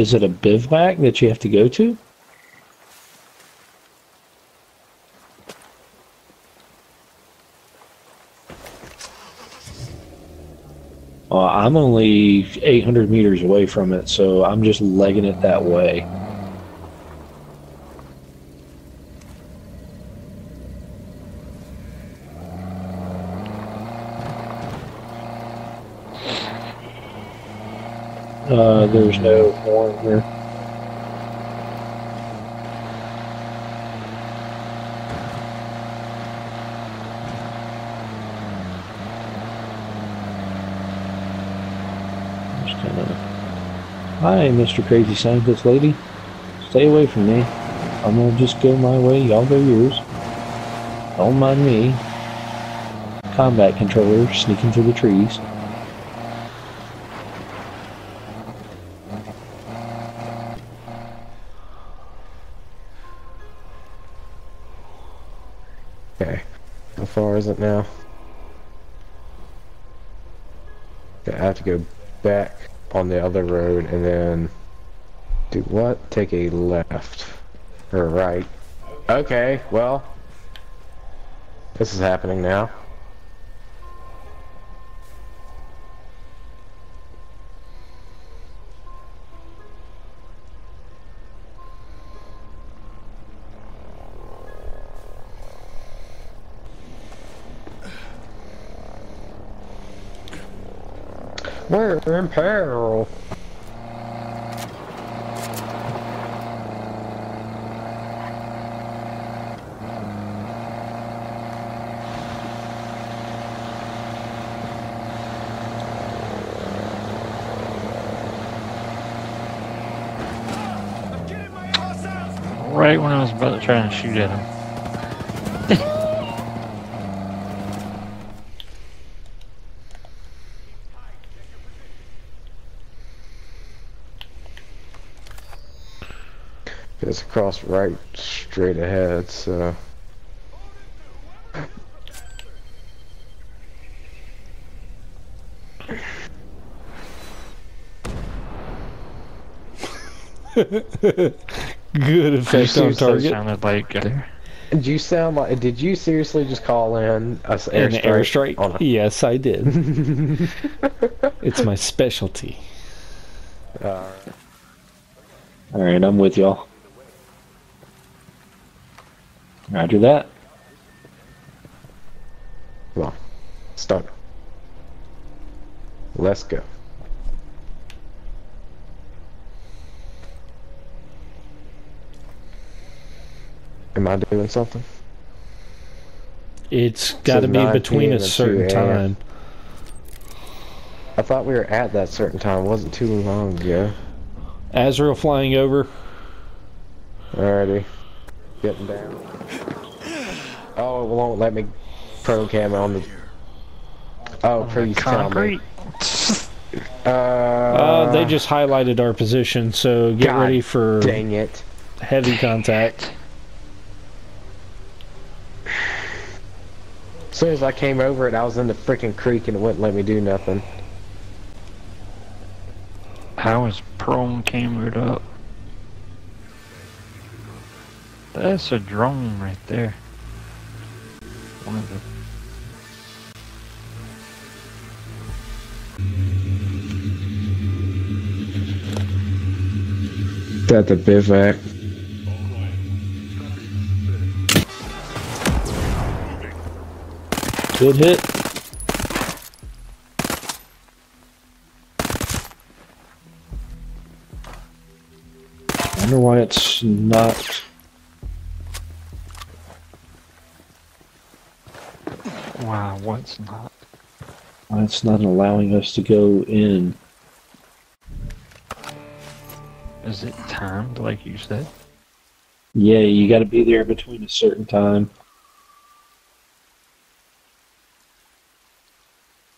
Is it a bivouac that you have to go to? I'm only 800 meters away from it, so I'm just legging it that way. Uh, there's no horn here. Hi, Mr. Crazy Scientist Lady. Stay away from me. I'm gonna just go my way, y'all go yours. Don't mind me. Combat controller sneaking through the trees. It now? Okay, I have to go back on the other road and then do what? Take a left or right. Okay, well, this is happening now. We're in peril. Right when I was about to try and shoot at him. It's across right straight ahead, so. Good You effect on seriously target. Sounded like uh. Did you sound like? Did you seriously just call in a s- An airstrike? airstrike? on a- Yes, I did. it's my specialty. Uh, All right, I'm with y'all. Roger that. come on, start. Let's go. Am I doing something? It's got to Says be between a certain time. I thought we were at that certain time. It wasn't too long ago. Azrael flying over. Alrighty. Getting down. Oh, it won't let me pro cam on the. Oh, please tell me. Concrete. Uh, Uh, they just highlighted our position, so get God ready for Dang it. heavy contact. As soon as I came over it, I was in the freaking creek and it wouldn't let me do nothing. I How is prone cambered up? That's a drone right there. One of the That the bivouac. Good hit. I wonder why it's not. What's not? Why it's not allowing us to go in. Is it timed like you said? Yeah, you got to be there between a certain time.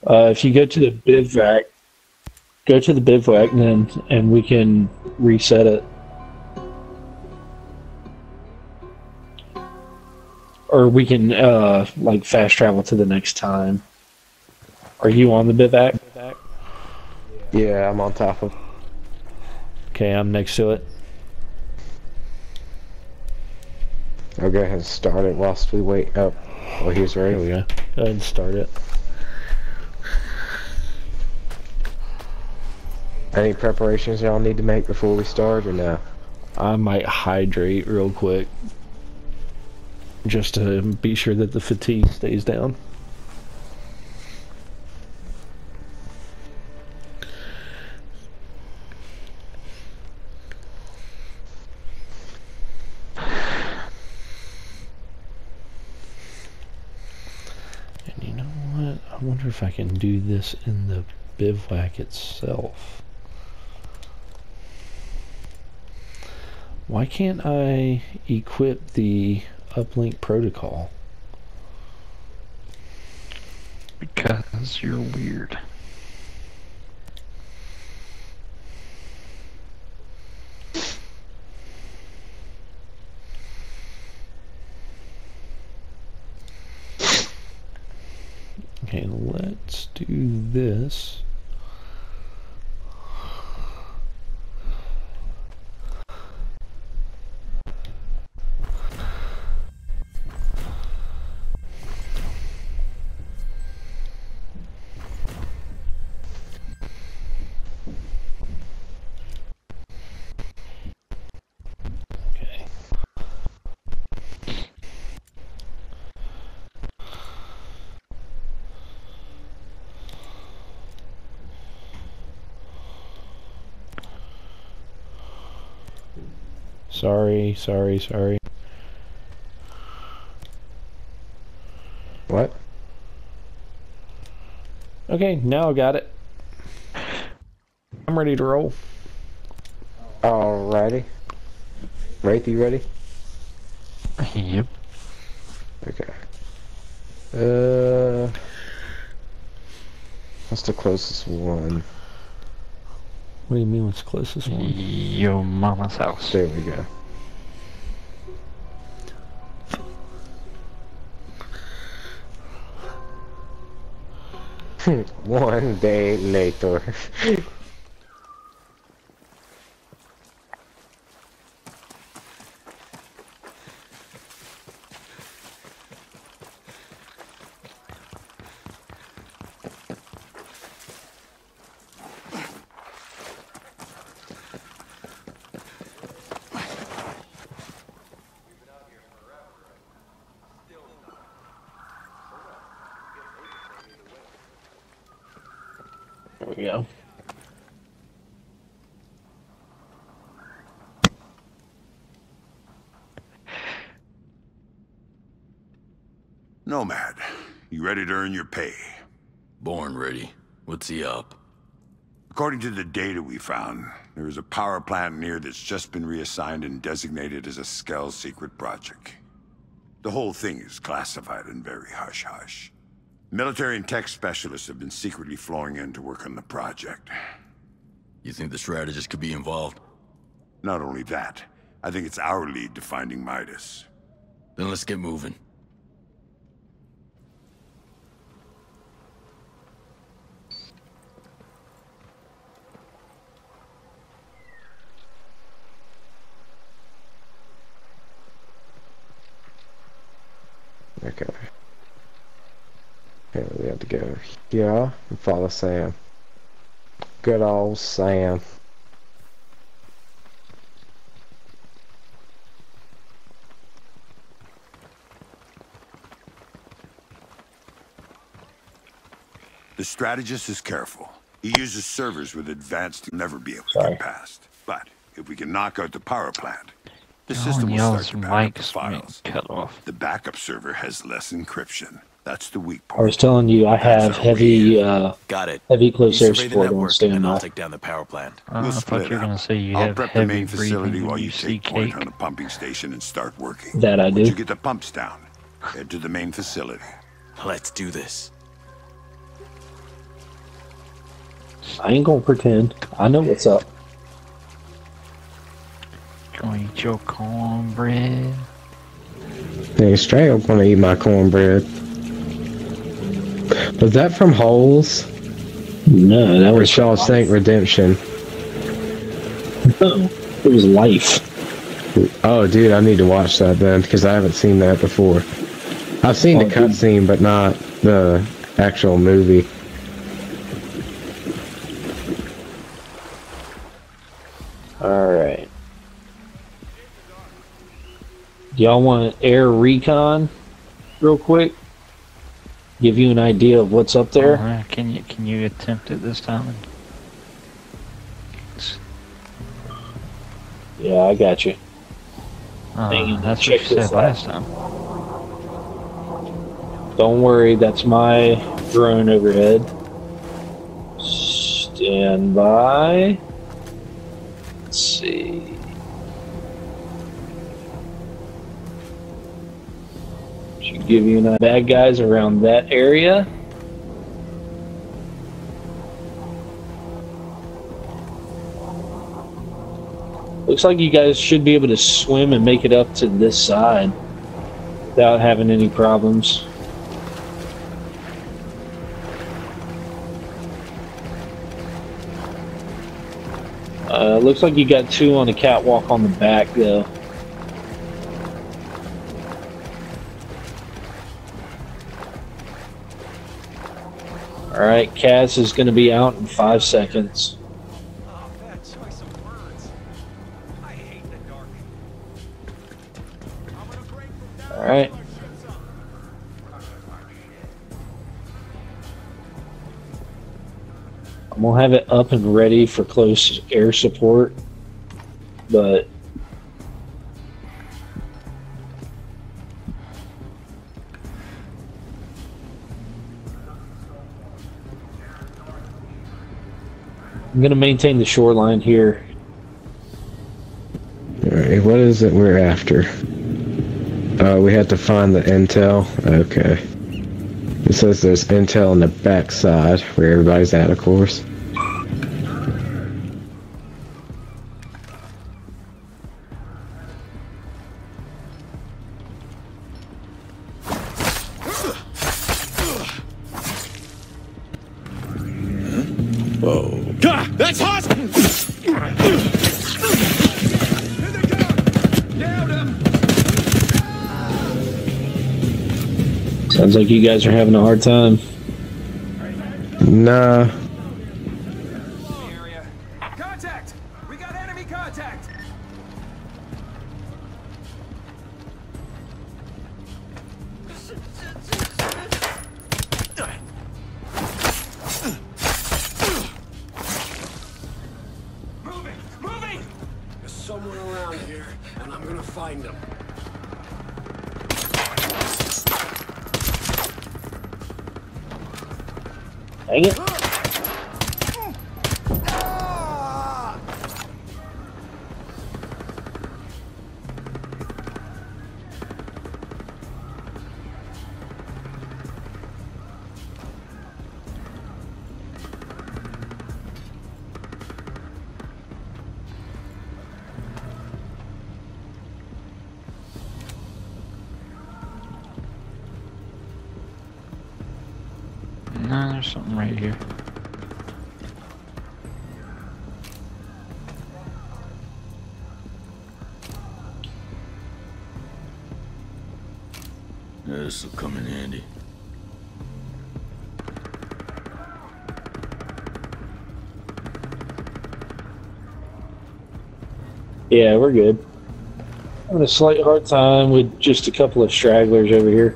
Uh, if you go to the bivouac, go to the bivouac, and then and we can reset it. Or we can uh, like fast travel to the next time. Are you on the bivouac? Yeah, I'm on top of. Okay, I'm next to it. I'll go ahead and start it whilst we wait up. Oh, he's There ready. we go. Go ahead and start it. Any preparations y'all need to make before we start or no? I might hydrate real quick. Just to be sure that the fatigue stays down. And you know what? I wonder if I can do this in the bivouac itself. Why can't I equip the uplink protocol? Because you're weird. Okay, let's do this. Sorry, sorry, sorry. What? Okay, now I got it. I'm ready to roll. Alrighty. Wraith, you ready? Yep. Okay. Uh, what's the closest one? What do you mean what's the closest one? Yo mama's house. There we go. one day later. There we go. Nomad, you ready to earn your pay? Born ready. What's he up? According to the data we found, there is a power plant near that's just been reassigned and designated as a Skell secret project. The whole thing is classified and very hush-hush. Military and tech specialists have been secretly flowing in to work on the project. You think the strategist could be involved? Not only that, I think it's our lead to finding Midas. Then let's get moving. Okay. Okay, we have to go here and follow Sam. Good old Sam. The strategist is careful. He uses servers with advanced to never be able to Sorry. get past. But if we can knock out the power plant, the No system one will start to back up the files. cut off. The backup server has less encryption. That's the weak I was telling you I have That's our heavy way uh Got it. heavy close air support on network, and I'll standby. take down the power plant. Uh, I We'll thought split you were gonna say you I'll have prep the heavy main facility breathing while you you see take point on the pumping station and start working. That I Once do. you get the pumps down, head to the main facility. Let's do this. I ain't gonna pretend. I know what's up. Eat your cornbread. Hey, straight up gonna eat my cornbread. Was that from Holes? No, that Or was Shawshank Redemption? Oh, it was life. Oh, dude, I need to watch that then because I haven't seen that before. I've seen Oh, the dude. cutscene, but not the actual movie. Y'all want air recon real quick? Give you an idea of what's up there? Can you can you attempt it this time? Yeah, I got you. Uh, that's what you said out. last time. Don't worry, that's my drone overhead. Stand by. Let's see. Should give you an bad guys around that area. Looks like you guys should be able to swim and make it up to this side without having any problems. Uh, looks like you got two on the catwalk on the back, though. Alright, CAS is going to be out in five seconds. My shit's. I'm going to have it up and ready for close air support, but going to maintain the shoreline here. Alright, what is it we're after? Uh, we have to find the intel. Okay. It says there's intel on the back side where everybody's at, of course. Sounds like you guys are having a hard time. Nah. There's something right here. Yeah, this will come in handy. Yeah, we're good. Having a slight hard time with just a couple of stragglers over here.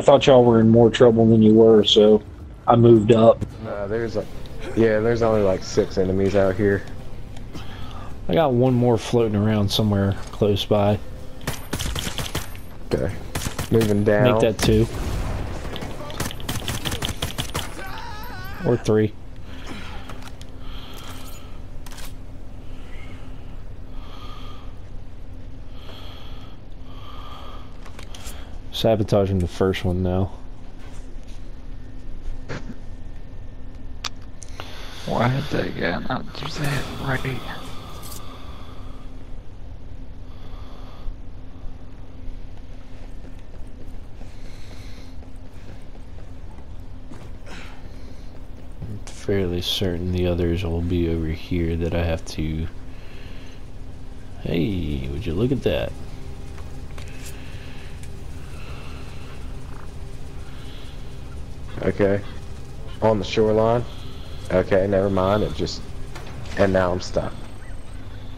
I thought y'all were in more trouble than you were, so I moved up. Uh, there's a, yeah, there's only like six enemies out here. I got one more floating around somewhere close by. Okay. Moving down. Make that two. Or three. Sabotaging the first one now. Why did they get not do that right? fairly certain the others will be over here that I have to... Hey, would you look at that? Okay. On the shoreline. Okay, never mind. It just. And now I'm stuck.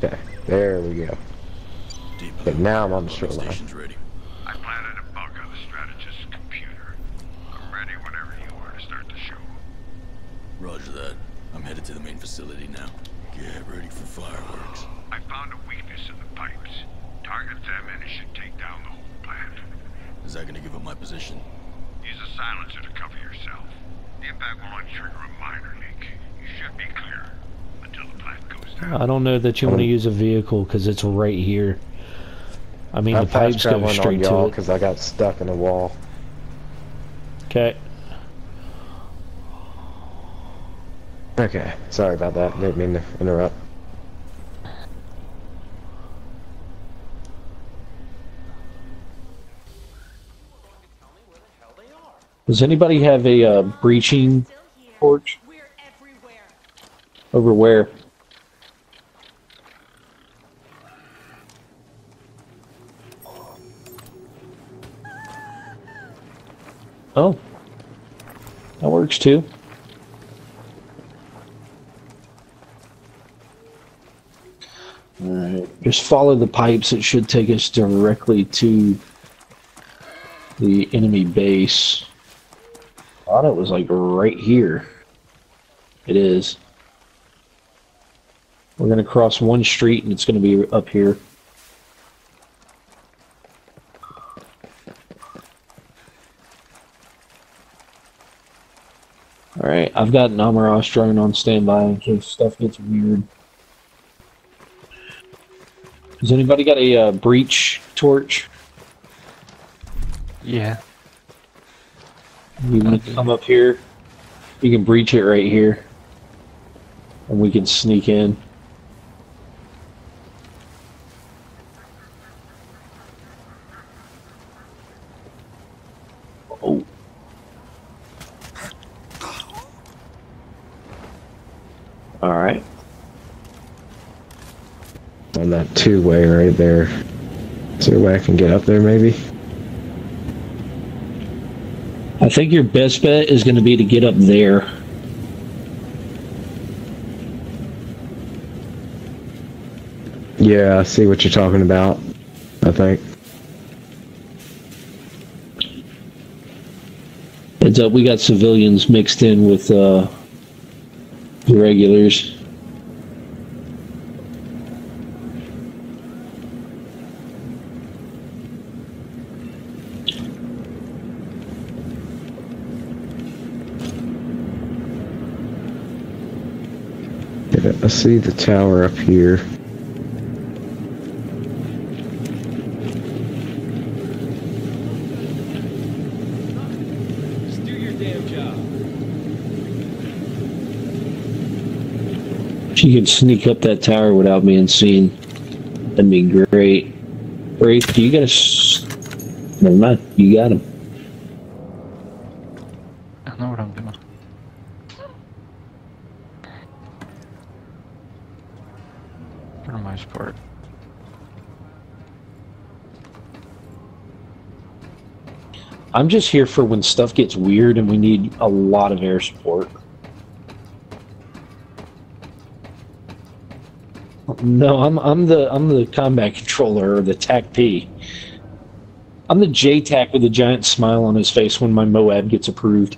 Okay, there we go. Deep But now I'm on the shoreline. Station's ready. I planted a bug on the strategist's computer. I'm ready whenever you are to start the show. Roger that. I'm headed to the main facility now. Get ready for fireworks. I found a weakness in the pipes. Target them and it should take down the whole plant. Is that gonna give up my position? Use a silencer to cover I don't know that you want to use a vehicle because it's right here. I mean, I'm the pipes go traveling on straight y'all to it. because I got stuck in a wall. Okay. Okay, sorry about that. Didn't mean to interrupt. Does anybody have a uh, breaching torch over where? Oh. That works too. Alright, just follow the pipes. It should take us directly to the enemy base. Thought it was like right here. It is. We're gonna cross one street and it's gonna be up here. Alright, I've got an Amaros drone on standby in case stuff gets weird. Has anybody got a uh, breach torch? Yeah. You want to come up here? You can breach it right here. And we can sneak in. Oh. Alright. On that two-way right there. Is there a way I can get up there, maybe? I think your best bet is going to be to get up there. Yeah, I see what you're talking about. I think. Heads up, we got civilians mixed in with uh, the regulars. Yeah, I see the tower up here. Just do your damn job. If you could sneak up that tower without being seen, that'd be great. Wraith, do you got a... s- Never mind, you got him. I know what I'm doing. Most part. I'm just here for when stuff gets weird and we need a lot of air support. No, I'm I'm the I'm the combat controller or the TACP. I'm the JTAC with a giant smile on his face when my MOAB gets approved.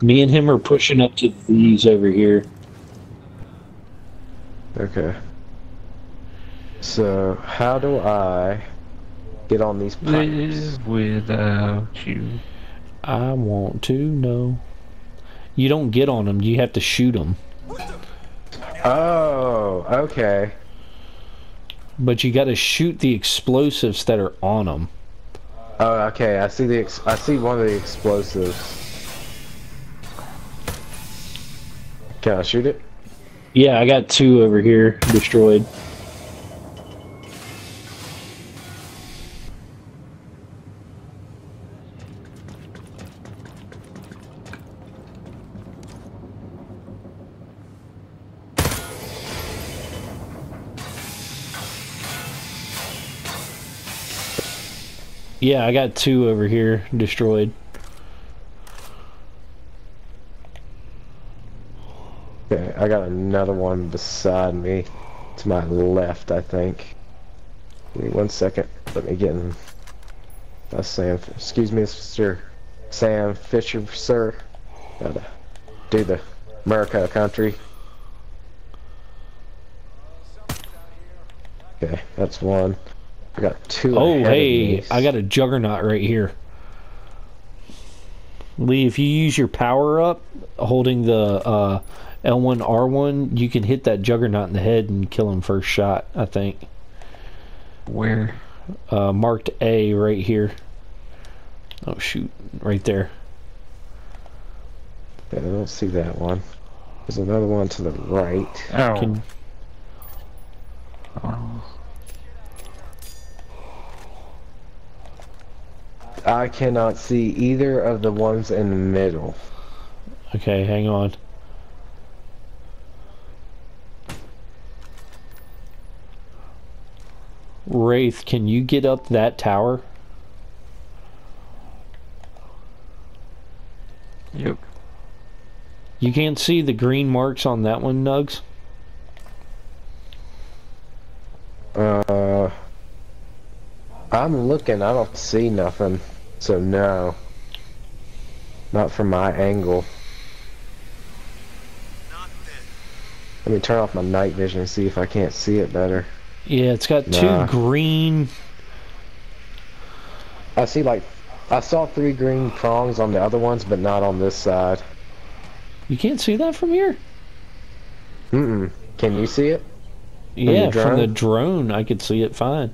Me and him are pushing up to these over here. Okay. So, how do I get on these pipes? Live without you. I want to know. You don't get on them. You have to shoot them. Oh, okay. But you got to shoot the explosives that are on them. Oh, okay. I see the. Ex I see one of the explosives. Can I shoot it? Yeah, I got two over here destroyed. Yeah, I got two over here destroyed. Okay, I got another one beside me. To my left, I think. Give me one second. Let me get in. That's Sam. Excuse me, Mr. Sam Fisher, sir. Gotta do the America country. Okay, that's one. I got two. Oh, hey. I got a juggernaut right here. Lee, if you use your power up, holding the uh, L1 R1, you can hit that juggernaut in the head and kill him first shot. I think. Where? Uh, marked A right here. Oh shoot, right there. Yeah, I don't see that one. There's another one to the right. Oh. Can, oh. I cannot see either of the ones in the middle. okay, hang on. Wraith, can you get up that tower? Yep. You can't see the green marks on that one, Nugs? Uh, I'm looking. I don't see nothing. So no. Not from my angle. Let me turn off my night vision and see if I can't see it better. Yeah, it's got two green. I see like, I saw three green prongs on the other ones, but not on this side. You can't see that from here? Mm-mm. Can you see it? Yeah, the from the drone, I could see it fine.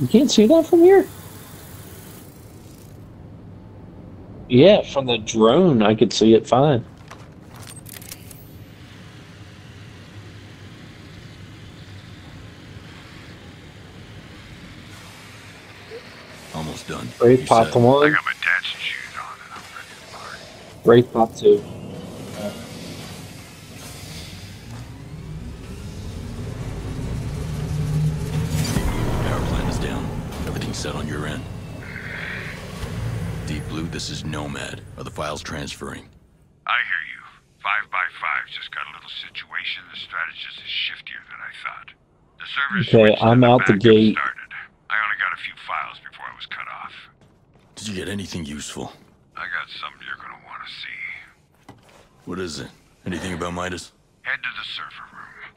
You can't see that from here? Yeah, from the drone, I could see it fine. Almost done. Wraith You popped said. one. got my dancing shoes on and I'm ready to party. Wraith popped two. Power plant is down. Everything's set on your end. Deep Blue, this is Nomad. Are the files transferring? I hear you. Five by five just got a little situation. The strategist is shiftier than I thought. The servers Okay, I'm out the backup gate. Started. I only got a few files before I was cut off. Did you get anything useful? I got something you're gonna want to see. What is it? Anything about Midas? Head to the server room.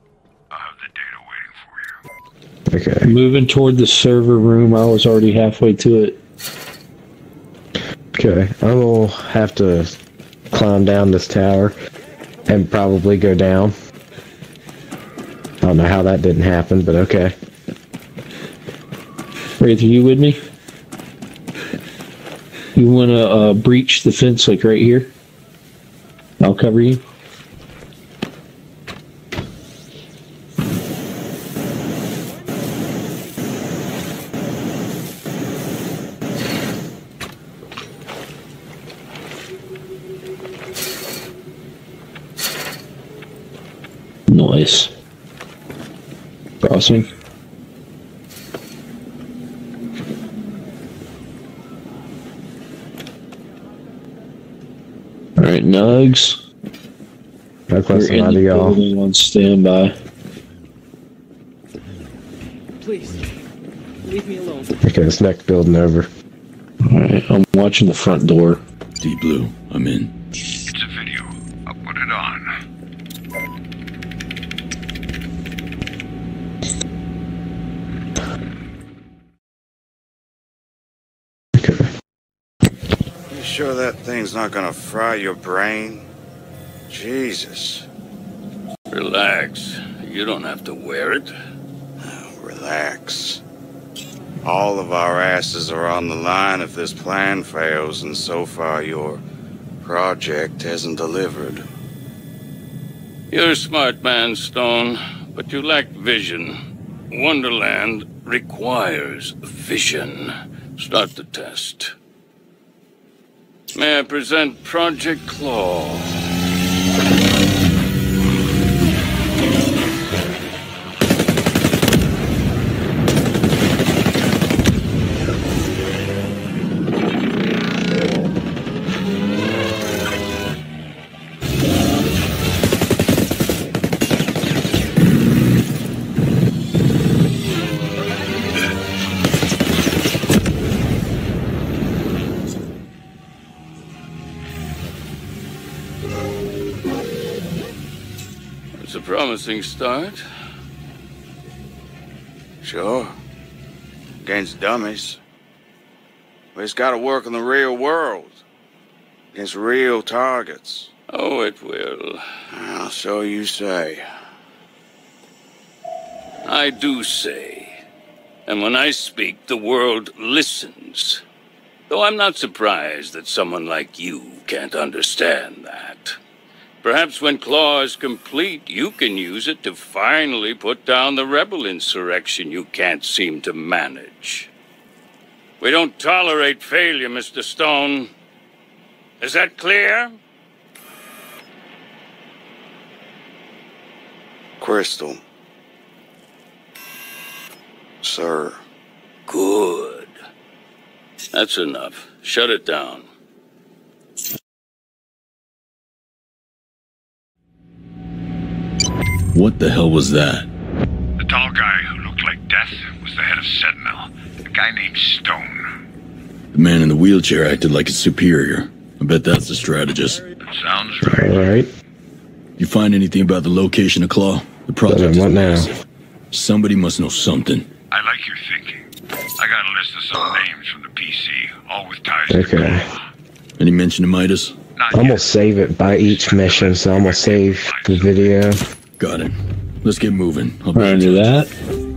I'll have the data waiting for you. Okay. Moving toward the server room, I was already halfway to it. Okay. I will have to climb down this tower and probably go down. I don't know how that didn't happen, but okay. Wraith, are you with me? You want to uh, breach the fence like right here? I'll cover you. Nice. Crossing. Nugs. How close We're in the y'all? building on standby. Please, leave me alone. Okay, this next building over. All right, I'm watching the front door. Deep Blue, I'm in. It's a video. I'll put it on. You sure that not gonna fry your brain? Jesus. Relax. You don't have to wear it. Relax. All of our asses are on the line if this plan fails, and so far your project hasn't delivered. You're a smart man, Stone, but you lack vision. Wonderland requires vision. Start the test. May I present Project Claw? It's a promising start. Sure. Against dummies. But it's gotta work in the real world. Against real targets. Oh, it will. Well, so you say. I do say. And when I speak, the world listens. Though I'm not surprised that someone like you can't understand that. Perhaps when Claw is complete, you can use it to finally put down the rebel insurrection you can't seem to manage. We don't tolerate failure, Mr. Stone. Is that clear? Crystal. Sir. Good. That's enough. Shut it down. What the hell was that? The tall guy who looked like death was the head of Sentinel, a guy named Stone. The man in the wheelchair acted like a superior. I bet that's the strategist. Sounds right. Alright. You find anything about the location of Claw? The project Then is what now? massive. Somebody must know something. I like your thinking. I got a list of some names from the PC, all with ties to Okay. Claw. Any mention of Midas? Not I'm gonna save it by each mission, so I'm gonna save the video. Got it. Let's get moving. I'll be Roger that.